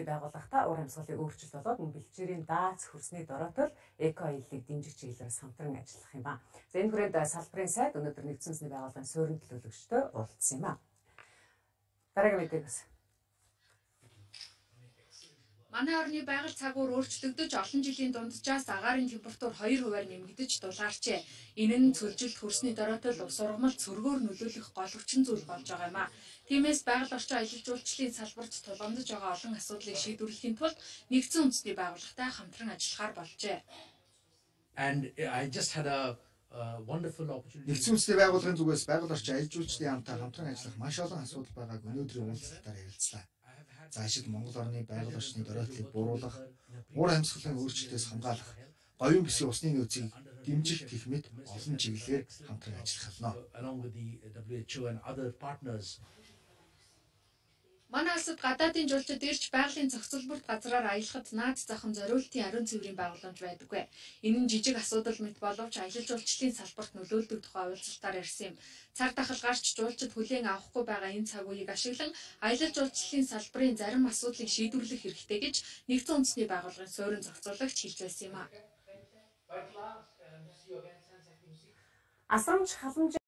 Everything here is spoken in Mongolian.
байгууллагата уур амьсгалын өөрчлөлт болоод энэ бэлчээрийн дац хөрсний дороотол эко аяллыг дэмжих чиглэлээр хамтран ажиллах юм ба. За энэ хүрээнд салбарын сайд өнөөдөр нэгдсэн үндэсний байгууллагын суурин төлөөлөгчтэй уулзсан юм а. Дараагийн мэдээг бас Манай орны байгаль цагуур өөрчлөгдөж олон жилийн дунджаас агаарын температур 2 хувиар нэмэгдэж дулаарчээ. Энэ нь цөлжилт хөрсний дороотол ус ургамал цөргөөр нөлөөлөх гол хүчин зүйл болж байгаа юм а. Тиймээс байгаль орчин аялал жуулчлалын салбарт тулгамдж байгаа олон асуудлыг шийдвэрлэхийн тулд нэгдсэн үндэсний байгууллагатай хамтран ажиллахаар болжээ. And I just had a wonderful opportunity. Нэгдсэн үндэсний байгууллагын зүгээс байгаль орчин аялал жуулчлалын яамтай хамтран ажиллах маш олон асуудал байгааг өнөөдрийн уулзалтаар ярилцлаа заашид Монгол орны байгаль орчны дөрөөдлийг бууруулах, уур амьсгалын өөрчлөлтөөс хамгаалах, говийн бүсийн усны нөөцийг дэмжих гэх мэт олон чиглэлээр хамтран ажиллах болно. Манай улсад гадаадын жуулчид ирж байгалийн зохицуулбарт газраар аялахад наад захын зориултын ариун цэврийн байгууламж байдаггүй. Энэ нь жижиг асуудал мэт боловч аялал жуулчлалын салбарт нөлөөлдөг тухай уулзалтаар ярьсан юм. Цаг тахалгаарч жуулчид хүлээн авахгүй байгаа энэ цаг үеийг ашиглан аялал жуулчлалын салбарын зарим асуудлыг шийдвэрлэх хэрэгтэй гэж нэгдсэн үндэсний байгууллагын суурин зохицуулагч хэлж байсан юм а. Асрамж халамж